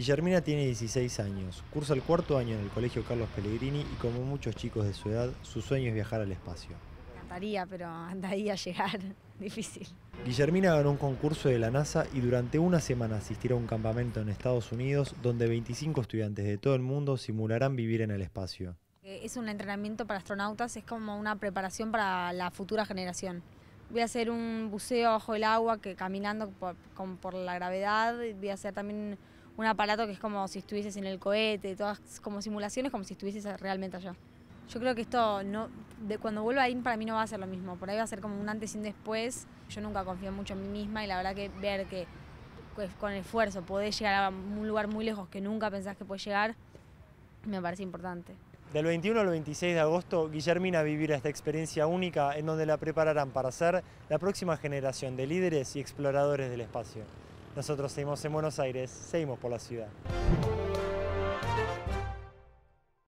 Guillermina tiene 16 años, cursa el cuarto año en el Colegio Carlos Pellegrini y como muchos chicos de su edad, su sueño es viajar al espacio. Me encantaría, pero andaría a llegar. Difícil. Guillermina ganó un concurso de la NASA y durante una semana asistirá a un campamento en Estados Unidos donde 25 estudiantes de todo el mundo simularán vivir en el espacio. Es un entrenamiento para astronautas, es como una preparación para la futura generación. Voy a hacer un buceo bajo el agua, que caminando por, con- por la gravedad. Voy a hacer también un aparato que es como si estuvieses en el cohete, todas como simulaciones, como si estuvieses realmente allá. Yo creo que esto, no, de cuando vuelva ahí, para mí no va a ser lo mismo. Por ahí va a ser como un antes y un después. Yo nunca confío mucho en mí misma y la verdad que ver que pues, con esfuerzo podés llegar a un lugar muy lejos que nunca pensás que podés llegar, me parece importante. Del 21 al 26 de agosto, Guillermina vivirá esta experiencia única en donde la prepararán para ser la próxima generación de líderes y exploradores del espacio. Nosotros seguimos en Buenos Aires, seguimos por la ciudad.